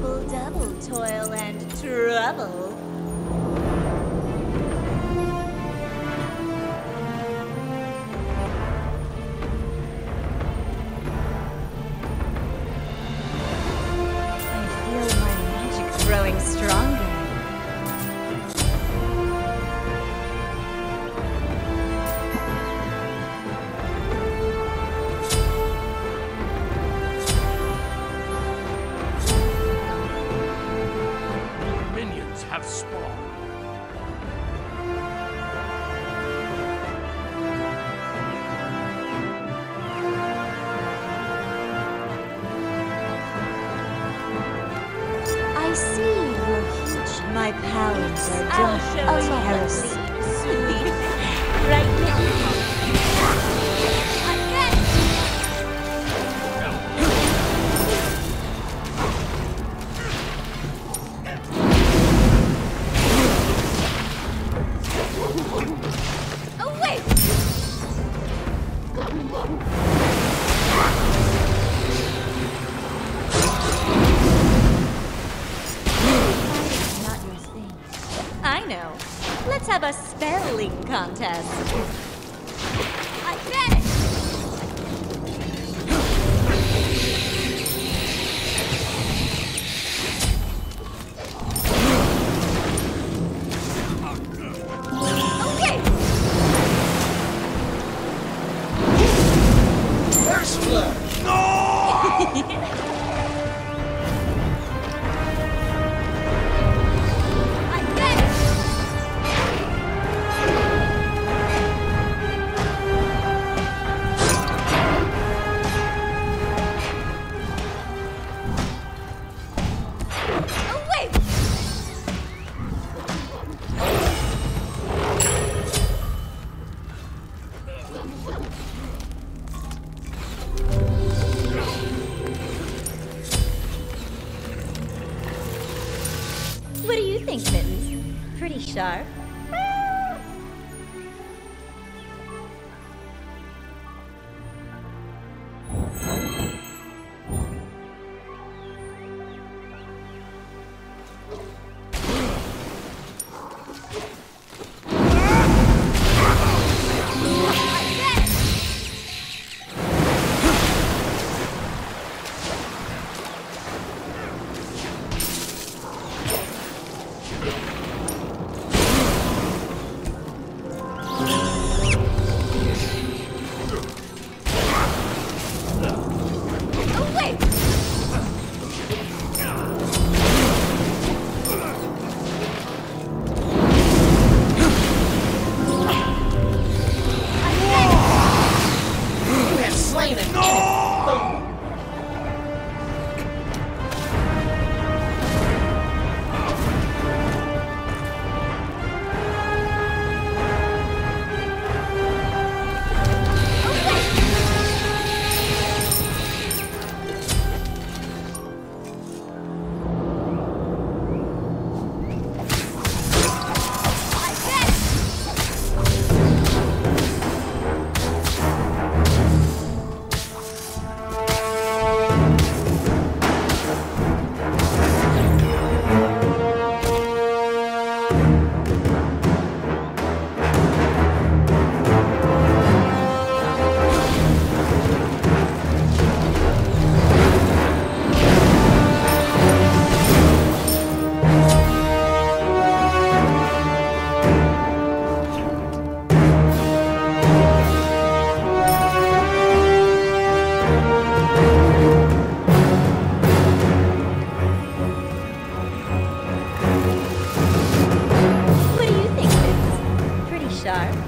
Double, double toil and trouble. Pretty arkadaşlar.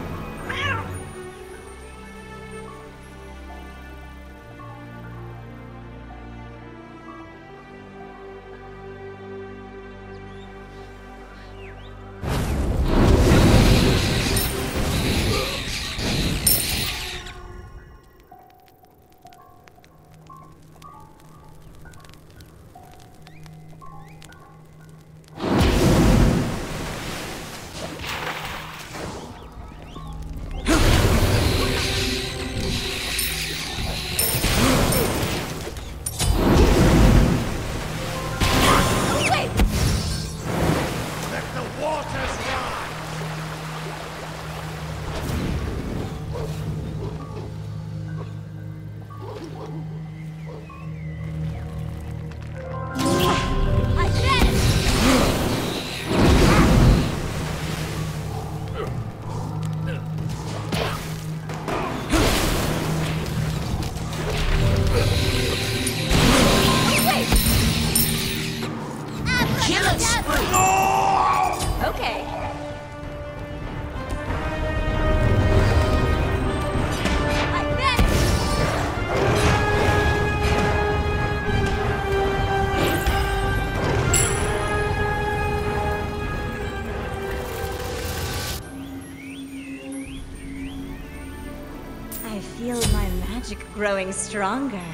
Stronger.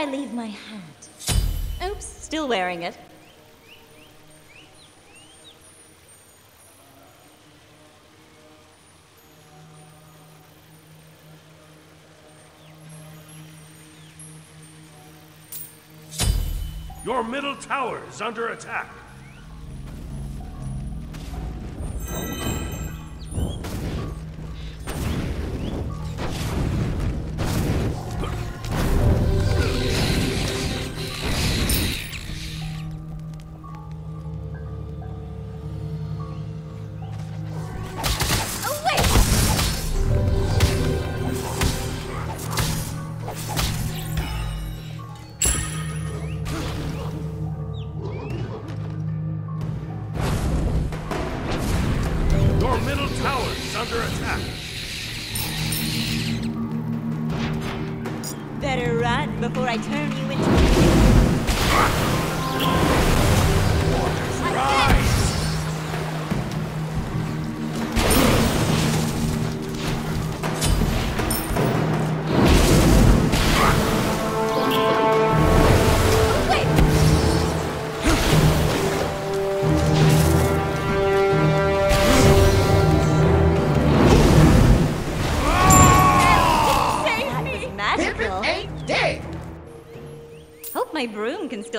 I leave my hat? Oops, still wearing it. Your middle tower is under attack. Tower under attack. Better run before I turn you into.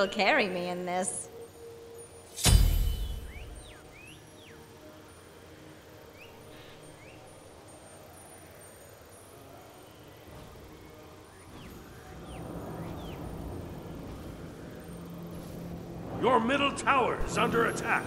Still carry me in this. Your middle tower is under attack.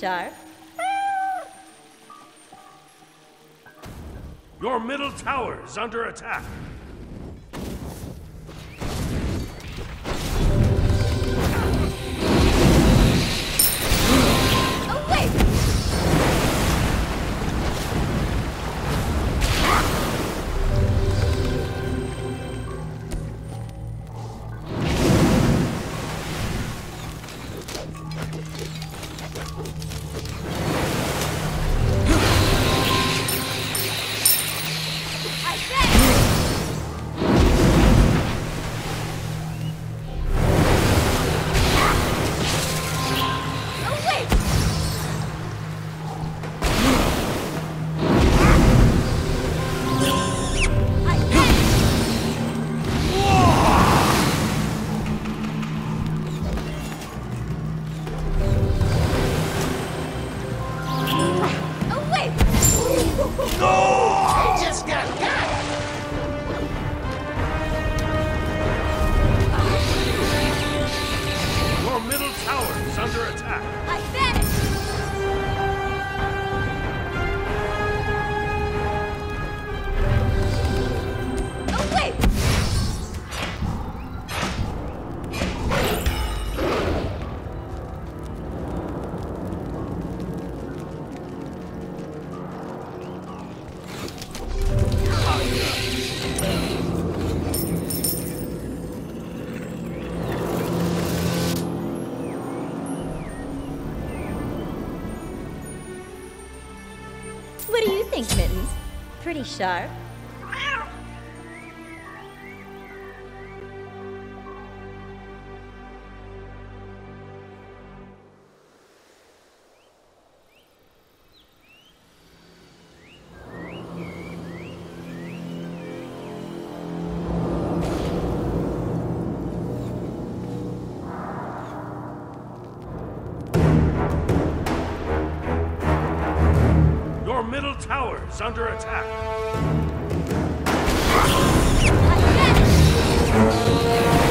sharp. Your middle tower is under attack. think, Mittens? Pretty sharp. middle tower is under attack. attack.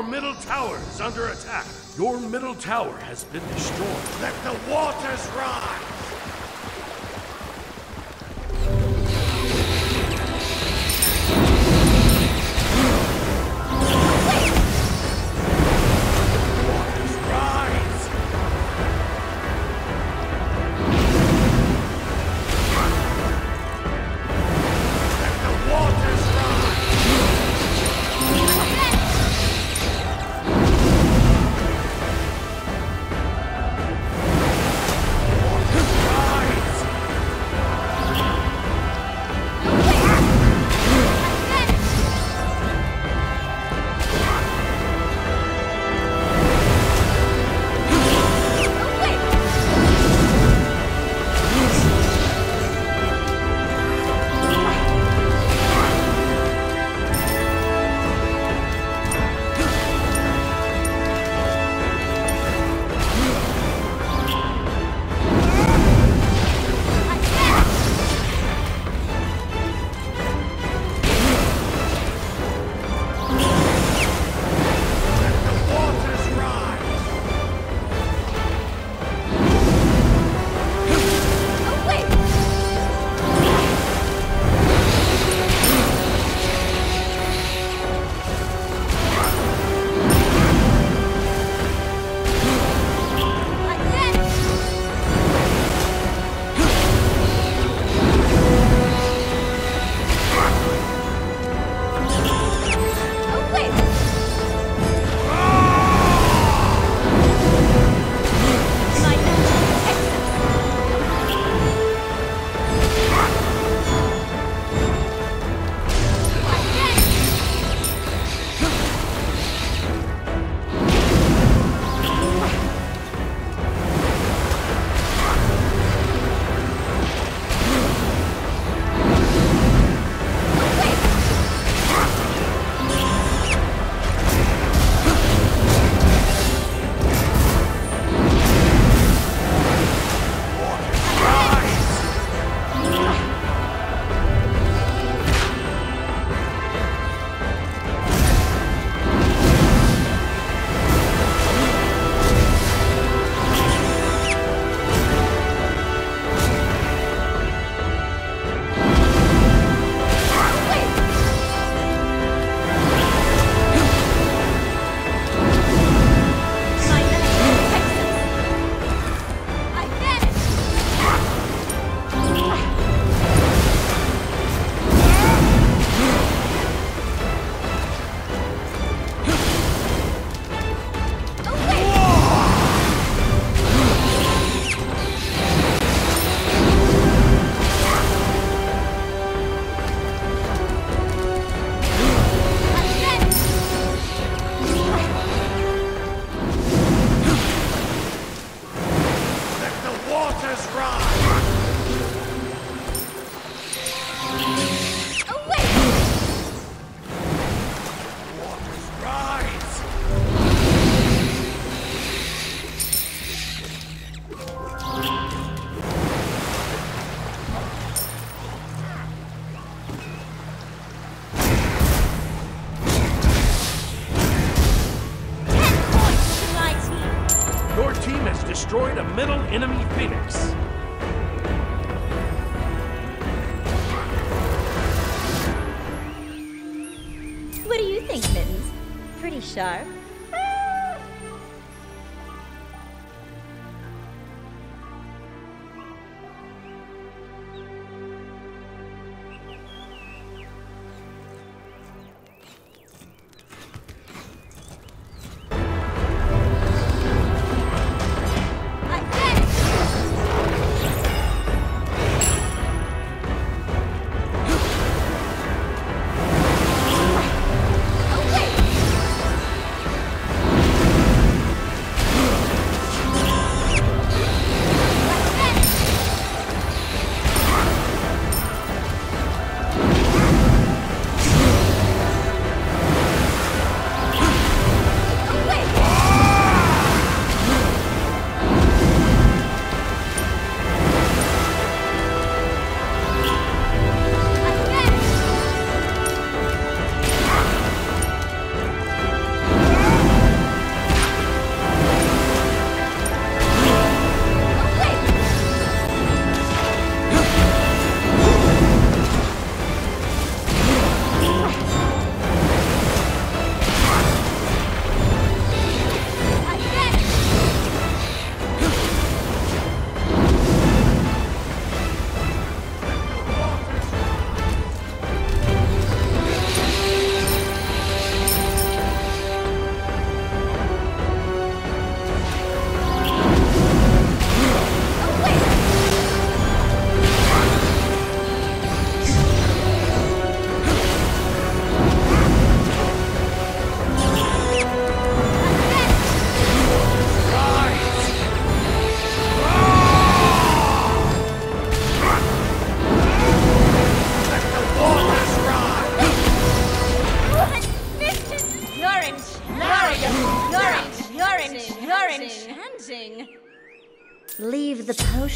Your middle tower is under attack. Your middle tower has been destroyed. Let the waters rise!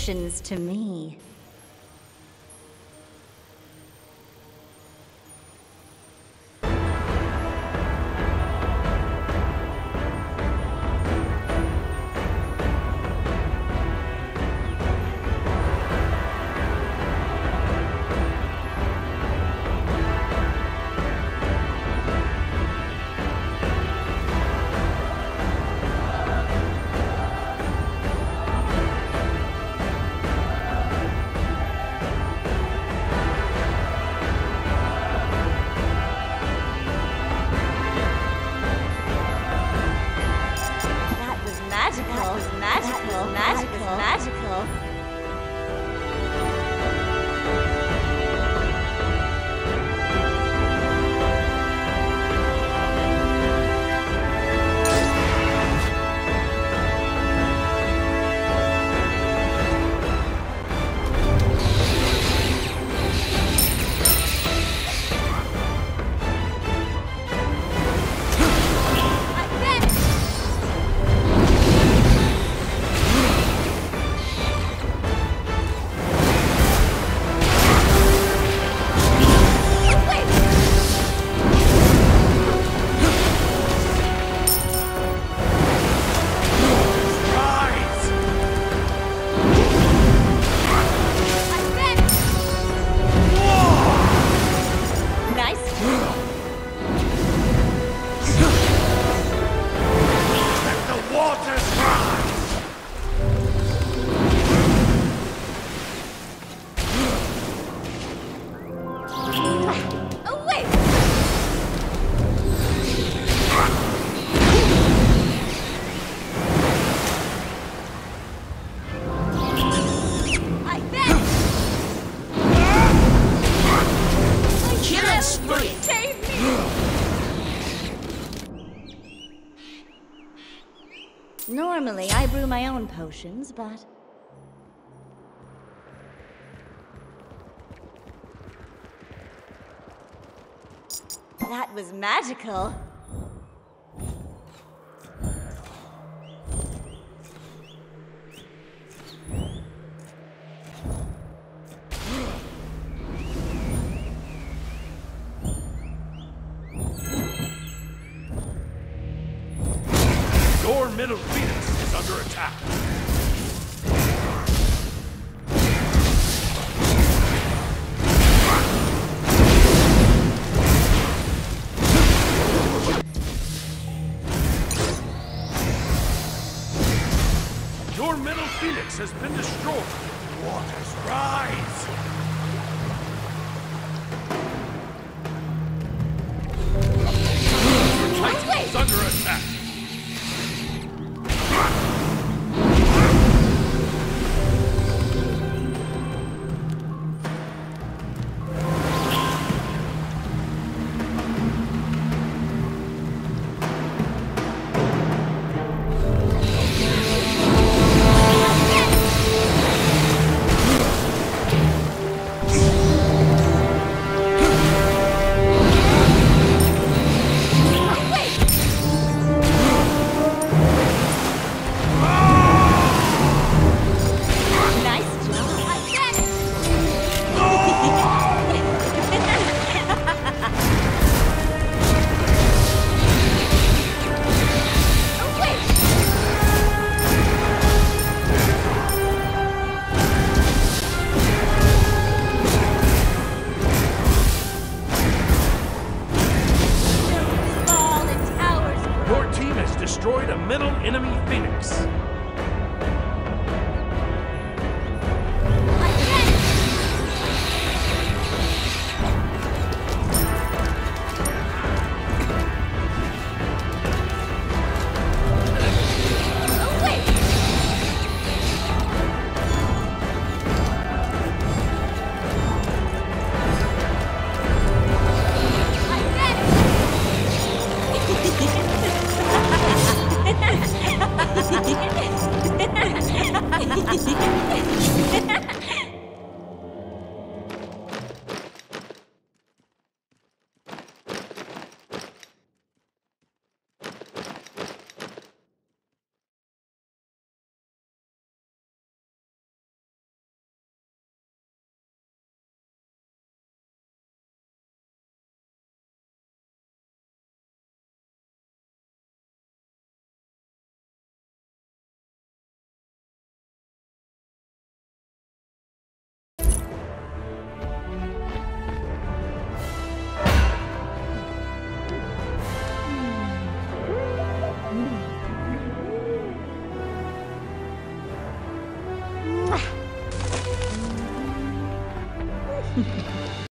To me. Potions, but. That was magical.